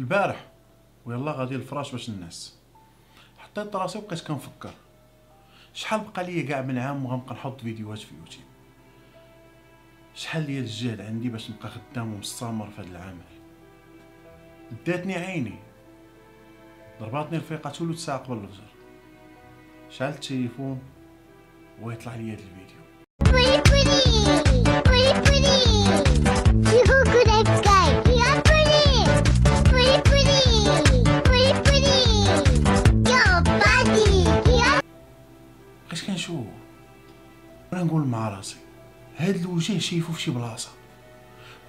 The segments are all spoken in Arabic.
البارح. ويلا غادي الفراش باش ننعس حطيت راسي وبقيت كنفكر. شحال بقى ليا كاع من عام وغنبقى نحط فيديوهات في يوتيوب؟ شحال ديال الجهد عندي باش نبقى خدام ومستمر في هذا العمل؟ داتني عيني. ضرباتني الفيقة ولد ساعة قبل الفجر. شعلت التليفون؟ ويطلع لي هذا الفيديو. كنشوف وأنا نقول مع راسي. هاد الوجه شايفو في شي بلاصة.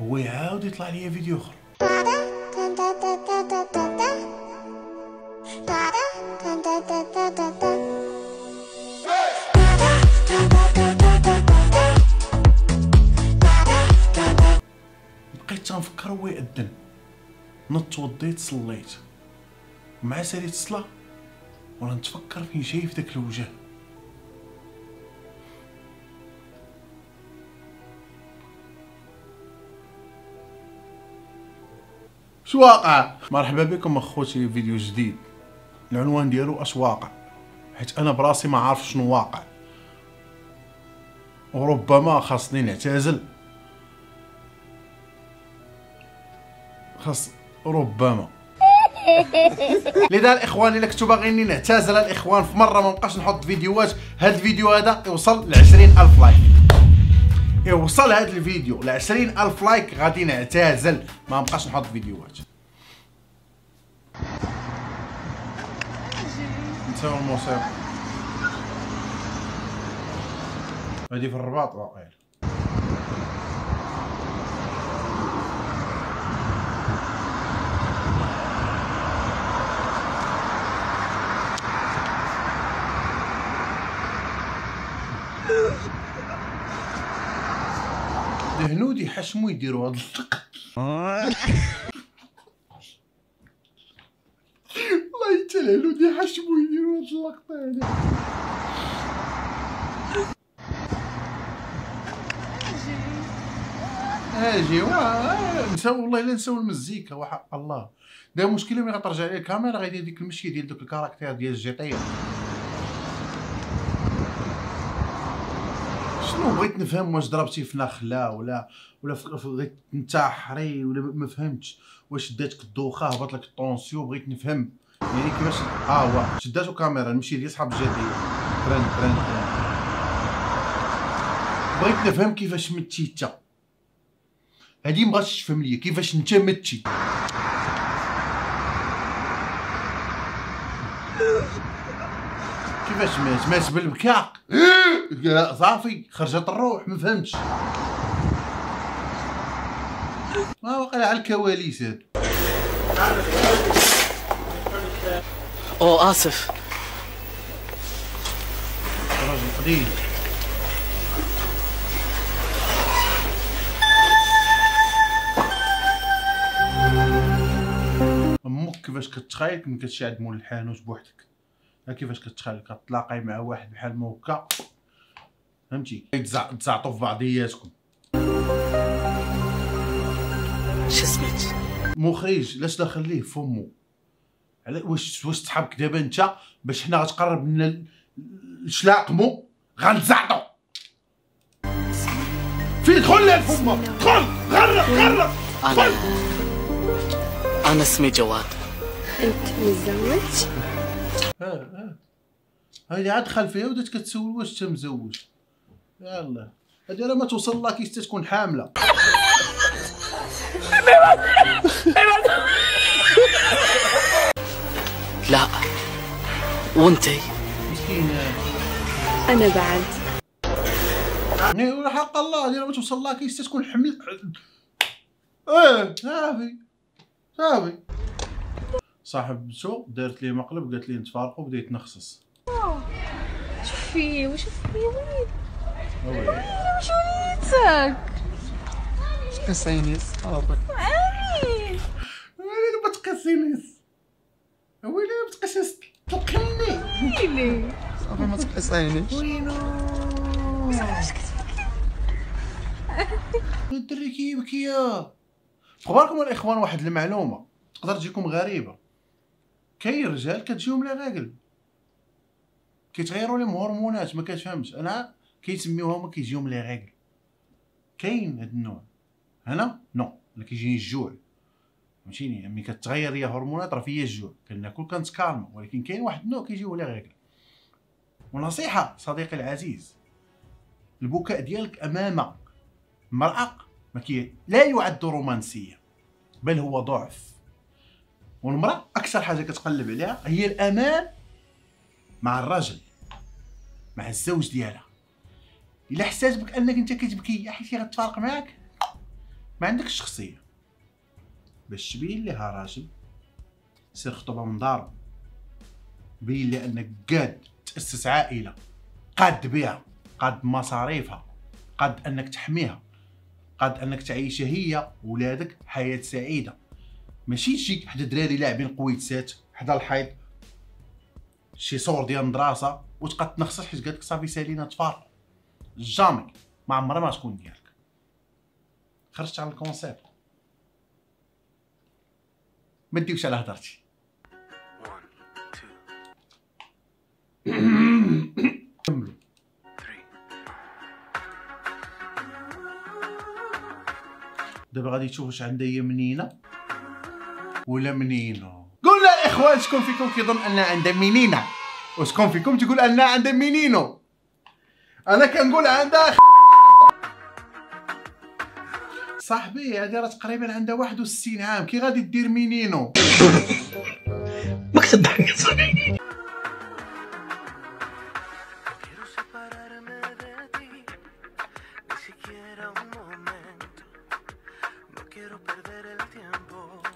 هو يعاود يطلع لي فيديو آخر. بقيت تنفكر هو يأذن نط توضيت صليت. مع ساليت الصلاة؟ وأنا نتفكر فين شايف داك الوجه. شو واقع مرحبا بكم أخوتي في فيديو جديد. العنوان ديالو اش واقع حيت أنا براسي ما عارف شنو واقع. وربما خاصني نعتزل. خاص ربما. لذا الإخوان إلا كنتو باغيني نعتزل الإخوان في مرة ما نبقاش نحط فيديوهات هاد الفيديو هذا يوصل ل 20000 like. يوصل هاد الفيديو ل 20000 like غادي نعتزل. ما نبقاش نحط فيديوهات. نساو الموسيقى. هادي في الرباط واقيلا. يحشموا يديروا هاد اللقطة والله حتى الهنود يحشموا يديروا هاد اللقطة هادي. أجي وا نساو والله إلا نساو المزيكا وحق الله. دا مشكلة ملي غترجع لي الكاميرا غيدير ديك المشيه ديال دوك الكاركتير ديال الجيتير بغيت نفهم واش ضربتي في نخله ولا ولا بغيت تنتحري ولا ما فهمتش واش داتك الدوخة هبط لك الطونسيون بغيت نفهم. يعني كيفاش ها هو شداتو كاميرا نمشي ديال صحاب الجديد. ترند ترند ترند بغيت نفهم كيفاش متي انت هادي مبغاتش تفهم ليا كيفاش انت متي كيفاش مات مات بالبكاق لا صافي خرجت الروح ما فهمتش. ما وقع على الكواليس اوه آسف. راجل قليل أمك كيفاش كتخايل كون كتشعد مول الحانوت بوحدك. كيفاش كتخايل كتلاقاي مع واحد بحال ما هكا فهمتي؟ تزع- تزعطوا في بعضياتكم. شو اسمك؟ مخرج لاش داخل ليه فمو. على واش واش تحبك دابا انت باش حنا غتقرب لنا الشلاقمو غنزعطو. فين دخل ليه الفمه دخل! غرق غرق! أنا أنا اسمي جواد. أنت متزوج ها ها. هادي عاد فيها وبدات كتسول واش انت مزوج يلا. هادي راه ما توصل لها كيس تكون حاملة. لا. وانتي مسكينه أنا بعد. يعني ولا حق الله هادي راه ما توصل لها كيس تكون حمل إيه صافي. صافي. صاحبته دارت لي مقلب قالت لي نتفارقوا بديت نخصص. شوفي وش في وليد؟ وي. وش وليدتك؟ قصينيس عمي ويلي ما ويلي ما تقسينيس تلقني ويلي صافي ما تقصينيش. وينو؟ الدري كيبكي يا اخباركم الإخوان واحد المعلومة. تقدر تجيكم غريبة. كاين رجال كتجيهم راجل. كيتغيروا لهم هرمونات ما كتفهمش. أنا كيسميوها هما كيجيهم les règles كاين هاد النوع. أنا؟ non. أنا كيجيني الجوع. فهمتيني؟ ملي كتغير ليا هرمونات راه فيا الجوع. كناكل كنتكالما ولكن كاين واحد النوع كيجيو les règles ونصيحة صديقي العزيز. البكاء ديالك أمام امراه ما كي لا يعد رومانسية بل هو ضعف. والمرأة أكثر حاجة كتقلب عليها هي الأمان مع الرجل مع الزوج ديالها. إلا حسات بك أنك أنت كتبكي حيت غتفارق معاك؟ ما عندكش شخصية. باش تبين ليها راجل سير خطبها من دارو. بين لي أنك قاد تأسس عائلة قاد بها قاد مصاريفها قاد أنك تحميها قاد أنك تعيشها هي ولادك حياة سعيدة. ماشي تجي حدا دراري لاعبين قويتسات حدا الحيط شي صور ديال المدرسة وتبقى تنخصص حيت قالت لك صافي سالينا تفارقوا جامي ما عمرها ما تكون ديالك. خرجت على الكونسيبت ما ديوش على هضرتي. كملوا دابا غادي تشوف واش عندها هي منينة. ولا منينو قلنا الاخوان شكون فيكم كيظن أن عندها منينة؟ وشكون فيكم تقول أن عندها منينو أنا كنقول عندها صاحبي هذه راه تقريبا عندها 61 عام. كي غادي دير منينو Quiero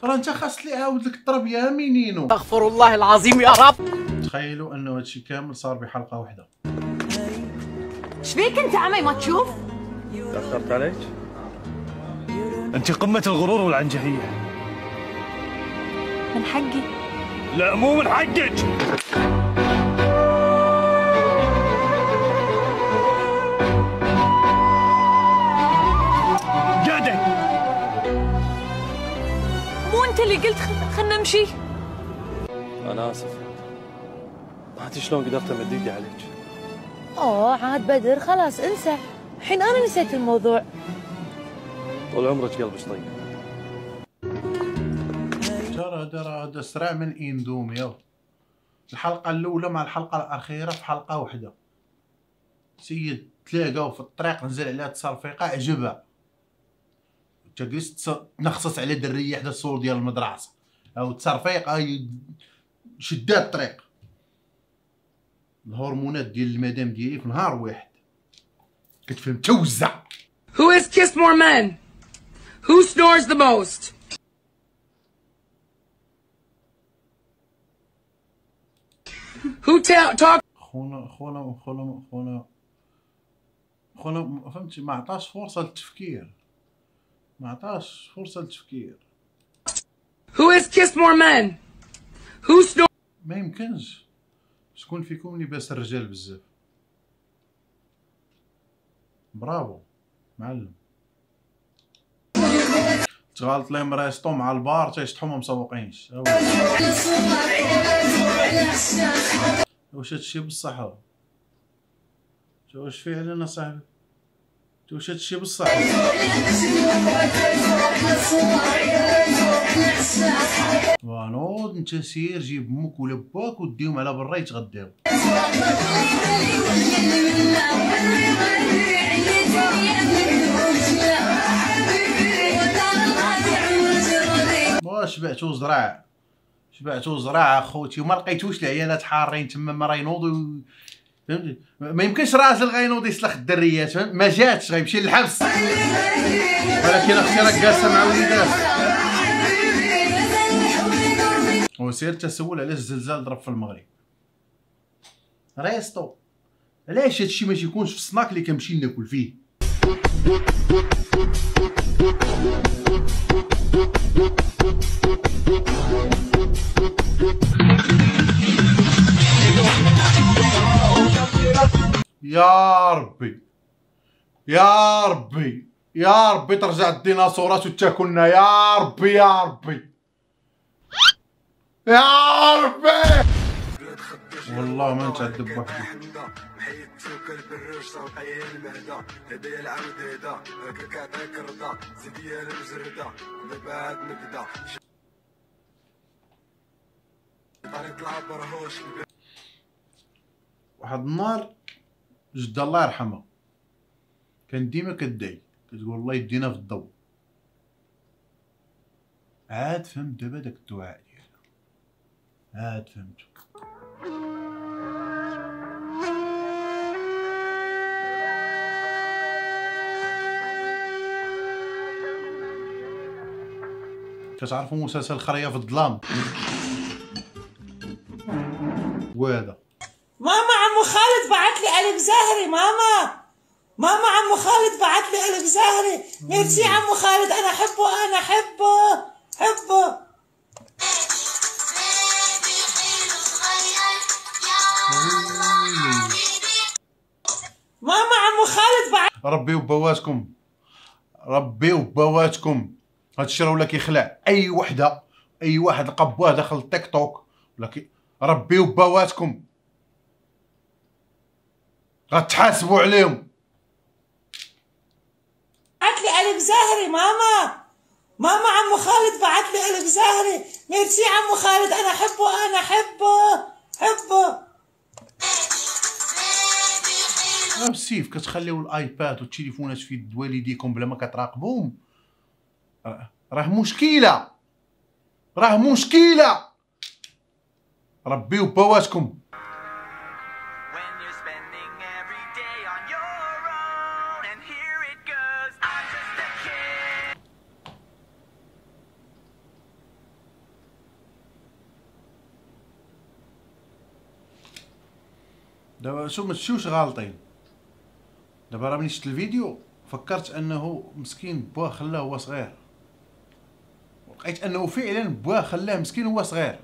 راه انت خاص لي عاود لك الطرب يا منينو استغفر الله العظيم يا رب. تخيلوا انه هادشي كامل صار بحلقة واحدة. شبيك انت عمي؟ ما تشوف؟ تأخرت عليك؟ أنت قمة الغرور والعنجهية. من حقي. لا مو من حقك. انت اللي قلت خل- خلنا نمشي. أنا آسف. ما أدري شلون قدرت أمد إيدي عليك. اوه عاد بدر خلاص انسى. الحين أنا نسيت الموضوع. طول عمرك قلبك طيب. ترى هذا راه هذا سرع من اندومي يو. الحلقة الأولى مع الحلقة الأخيرة في حلقة واحدة. سيد تلاقاو في الطريق نزل عليها تصرفيقه عجبها. تجلس تنخصص على درية حدا الصور ديال المدرسة. أو تصرفيقه ي- شدات الطريق. الهرمونات ديال المدام ديالي في نهار واحد. كتفهم توزع. Who has kissed more men? Who snores the most? Who ta- talk خونا خونا خونا خونا. خونا ما فهمتش ما عطاش فرصة للتفكير. ما عطاش فرصة للتفكير. Who has kissed more men? Who snores ما يمكنش. شكون فيكم لباس الرجال بزاف؟ برافو معلم. تغالط لهم ريستو مع البار تيشطحو ما مسوقينش. واش هادشي بصح واش فعلا اصاحبي تا واش هادشي بصح. ونوض انت سير جيب أمك ولا باك وديهم على برا يتغداو. شبعتو زراع شبعتو زراع اخوتي وما لقيتوش العيالات حارين تما ما راه فهمتي؟ ما يمكنش راجل غينوض يسلخ الدريات؟ ما جاتش غيمشي للحبس. ولكن أختي راك جالسة مع وليدات وسير تسول علاش الزلزال ضرب في المغرب؟ ريستو علاش هادشي ما تيكونش في السناك اللي كنمشي ناكل فيه؟ يا ربي. يا ربي. يا ربي ترجع الديناصورات وتاكلنا يا ربي يا ربي. يا ربي. والله ما نتعذب بوحدي. واحد النهار جدة الله يرحمها كان ديما كدعي كتقول الله يدينا في الضوء عاد فهمت دابا داك الدعاء ديالها عاد فهمت. كتعرفوا مسلسل خريه في الظلام؟ وهذا ماما عمو خالد بعت لي ألف زهري ماما. ماما عمو خالد بعت لي ألف زهري ميرسي عمو خالد أنا أحبه أنا أحبه. أحبه. ماما عمو خالد بعت ربي وبواتكم. ربي وبواتكم. هاد الشيء ولا كيخلع أي وحدة أي واحد لقى بواه داخل التيك توك. ولا ربي وبواتكم. غتحاسبوا عليهم. بعت لي ألف زهري ماما. ماما عمو خالد بعت لي ألف زهري. ميرسي عمو خالد أنا أحبه أنا أحبه. أحبه. بالسيف كتخليو الآيباد والتليفونات في يد والديكم بلا ما كتراقبوهم. راه- مشكلة. راه مشكلة. ربي وبواتكم شو ما غالطين. دابا راه ملي شفت الفيديو فكرت أنه مسكين بواه خلاه هو صغير. لقيت أنه فعلا بواه خلاه مسكين هو صغير.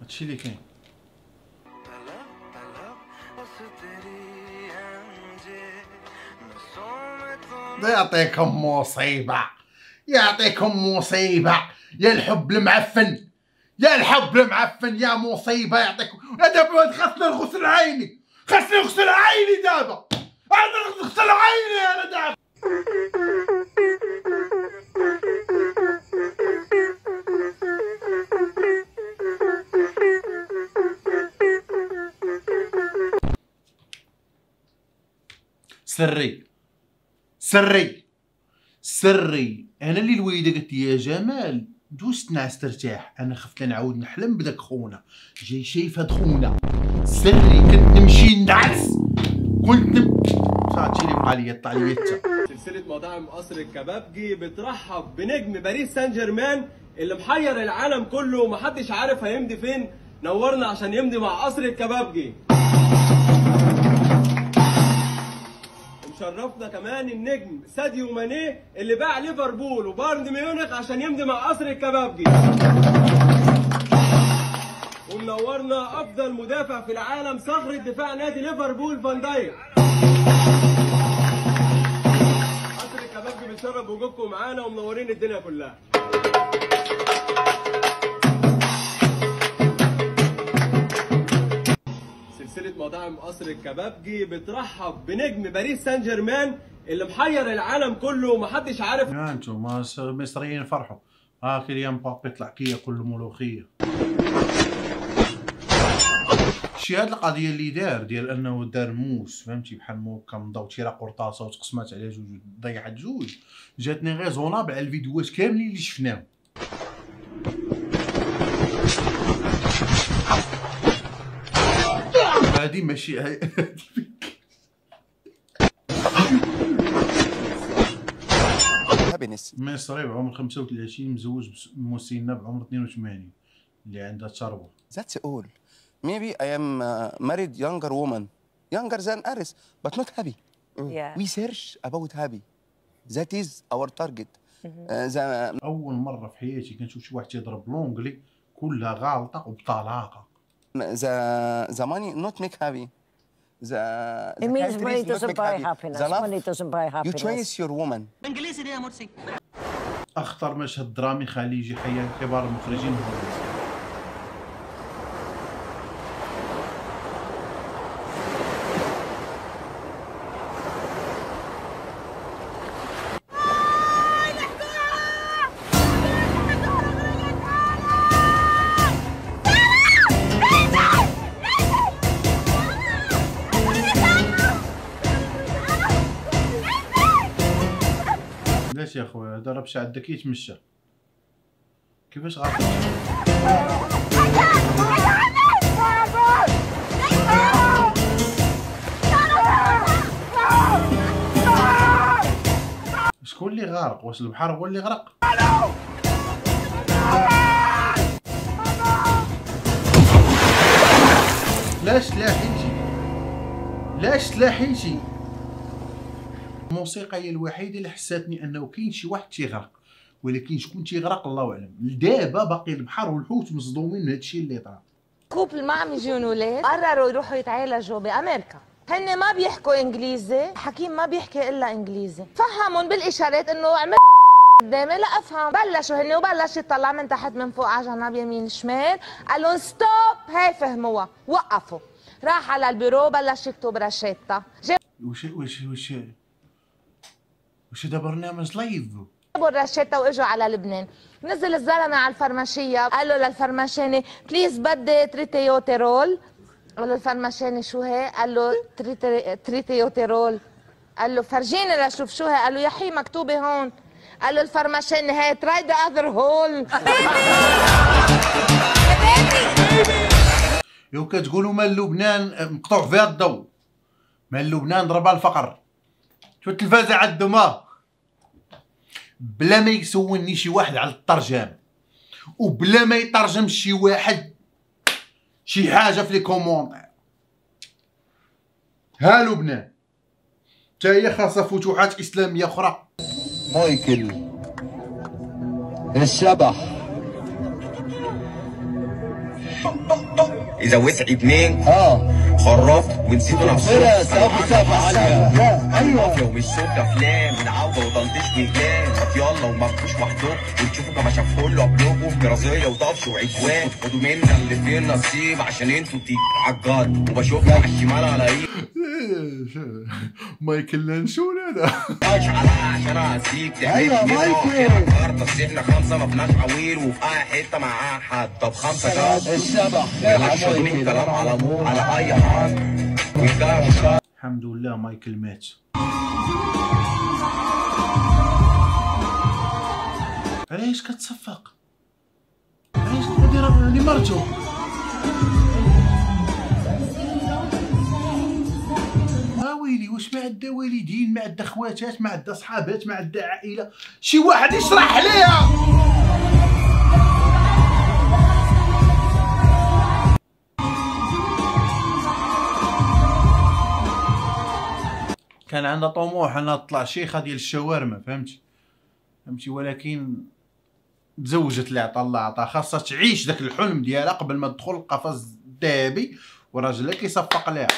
هادشي اللي كاين. يعطيكم مصيبة. يعطيكم مصيبة. يا الحب المعفن. يا الحب المعفن يا مصيبة يعطيكم يا دابا غسل غسل عيني. غسل غسل عيني دابا. أنا غسل عيني أنا دابا. سري. سري. سري. أنا اللي الوالده قالت لي يا جمال. دوز تنعس ترتاح. أنا خفت نعاود نحلم بداك خونا. جاي شايف هاد خونا. سري كنت نمشي نعس. كنت نم بقى لي حتى. سلسلة مطاعم قصر الكبابجي بترحب بنجم باريس سان جيرمان اللي محير العالم كله ومحدش عارف هيمضي فين. نورنا عشان يمضي مع قصر الكبابجي مشرفنا كمان النجم ساديو ماني اللي باع ليفربول وبايرن ميونخ عشان يمضي مع قصر الكبابجي ومنورنا أفضل مدافع في العالم صخرة دفاع نادي ليفربول فان دايك. قصر الكبابجي بيتشرف بوجودكم معانا ومنورين الدنيا كلها. سلسلة مطاعم قصر الكبابجي بترحب بنجم باريس سان جيرمان اللي محير العالم كله ومحدش عارف. مص- مصريين فرحوا. ها كيليان مبابي طلع كياكل الملوخيه شي هاد القضية اللي دار ديال أنه دار موس فهمتي؟ بحال موكا مضاو تيرا قرطاسة وتقسمات على جوج ضيعت جوج جاتني ريزونابل على الفيديوهات كاملين اللي شفناهم. هادي ماشي هاي. مصري بعمر 35 مزوج بموسينا بعمر 82 اللي عندها ثروه that all maybe I am married younger woman younger than Iris but not happy we search about happy that is our target أول مرة في حياتي كنشوف شي واحد يضرب l'anglais كلها غالطة وبطلاقة. The the money not make happy the, It the means countries money doesn't buy happy. happiness. The love, Money doesn't buy you happiness. choose your woman انجليزي دي يا مرسي اخطر مشهد درامي خليجي حيا كبار المخرجين هو ليش يا أخوي هذا ربش عندك يتمشى. كيفاش غادي شكون اللي غارق؟ واش البحر هو اللي غرق؟ لاش تلاحيتي لاش تلاحيتي الموسيقى هي الوحيدة اللي حساتني أنه كاين شي واحد تيغرق ولكن شكون تيغرق الله أعلم. دابا باقي البحر والحوت مصدومين من هادشي اللي طرا. كوبل ما عم يجون ولاد قرروا يروحوا يتعالجوا بأمريكا. هن ما بيحكوا إنجليزي حكيم ما بيحكي إلا إنجليزي. فهمهم بالإشارات إنه عمل قدامي لا أفهم. بلشوا هن وبلش يطلع من تحت من فوق على جنب يمين شمال قال لهم stop هي فهموها. وقفوا. راح على البيرو بلش يكتب رشيتا وش وش وش وش هذا برنامج live جابوا الرشيتا واجوا على لبنان. نزل الزلمة على الفرماشية. قال له للفرماشاني please بدي تريتيوتيرول. قال له الفرماشاني شو هي؟ قال له تريتي- تريتيوتيرول. قال له فرجيني لشوف شو هي. قال له يا حي مكتوبة هون. قال له الفرماشاني هي try the other hole إيوا كتقولوا مال لبنان مقطوع فيها الضوء مال لبنان ضربها الفقر. شو التلفازه عندهم بلا ما يسولني شي واحد على الترجم وبلا ما يترجم شي واحد شي حاجة في les commentaires ها لبنان تا هي خاصها فتوحات إسلامية أخرى. مايكل الشبح. إذا وسع اتنين آه. خرفت نفسكم فرق سابوا سابوا عليها أيوه. يوم الشوط افلام من عوضة وضلدش وهلال. ما يلا وما تكونش وحدكم وتشوفوا كما شاف كله قبلكم برازيليا وطفش وعدوان. خدوا منا اللي فيه النصيب عشان أنتوا تيجوا عالجد وبشوفكم على الشمال على إيه؟ مايكل لانشون هذا مش على عشان اسيب أيوة، مايكل. بس إحنا خمسة ما فيناش عويل. وفي أي حتة مع اي حد طب خمسة جاد الشبح. كلام على مو على أي الحمد لله مايكل مات علاش كتصفق؟ علاش هادي مرتو؟ ويلي واش ما عندها والدين ما عندها خواتات ما عندها صحابات ما عندها عائلة؟ شي واحد يشرح ليها! كان عندها طموح انها تطلع شيخه ديال الشاورما فهمتي؟ فهمتي؟ ولكن تزوجت اللي عطا الله عطا خاصها تعيش داك الحلم ديالها قبل ما تدخل القفص الذهبي وراجلها كيصفق ليها.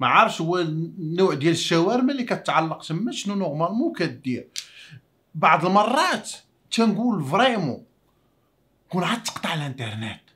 ما عارفش هو النوع ديال الشاورما اللي كتعلق تما شنو normalement كدير. بعض المرات تنقول vraiment كون عاد تقطع الانترنت.